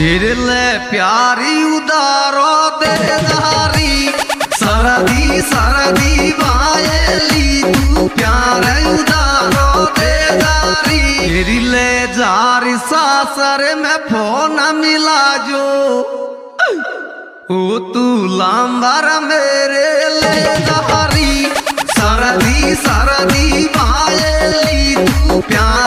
तेरे ले प्यारी उदारो देदारी सरदी सरदी बायली तू प्यार उदारो देदारी तेरी ले सासर में फ़ोन मिला जो ओ तू लांबर मेरे ले दारी सरदी सरदी बायली तू प्यार